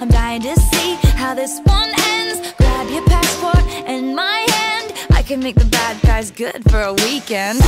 I'm dying to see how this one ends. Grab your passport and my hand. I can make the bad guys good for a weekend.